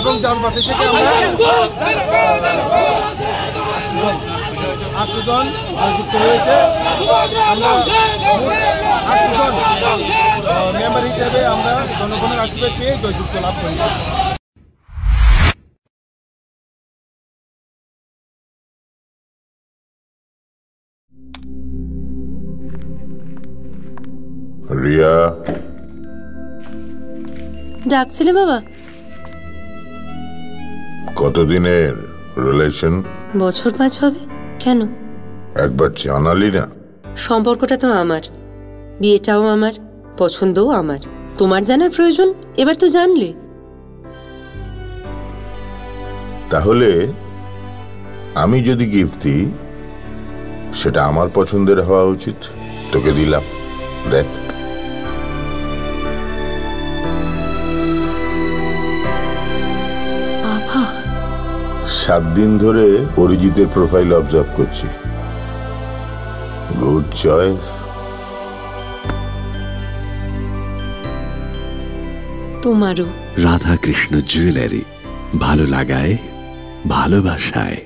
এবং চারপাশে থেকে আমরা আটজন যুক্ত হয়েছে। আমরা আটজন মেম্বার হিসেবে আমরা জনগণের আশীর্বাদ পেয়ে জয়যুক্ত লাভ করি। রিয়া। ডাকছিলে বাবা? কতদিনের রিলেশন বছর পাঁচ হবে। কেন? একবার জানালি না। সম্পর্কটা তো আমার। বিয়েটাও আমার। পছন্দও আমার। তোমার জানার প্রয়োজন? এবার তো জানলে। তাহলে আমি যদি গিফট দিই সেটা আমার পছন্দের হওয়া উচিত। তোকে দিলাম। দেখ। সাত দিন ধরে অরিজিতের প্রোফাইল অবজার্ভ করছি। গুড চয়েস তোমারও। রাধাকৃষ্ণ জুয়েলারি ভালো লাগায় ভালোবাসায়।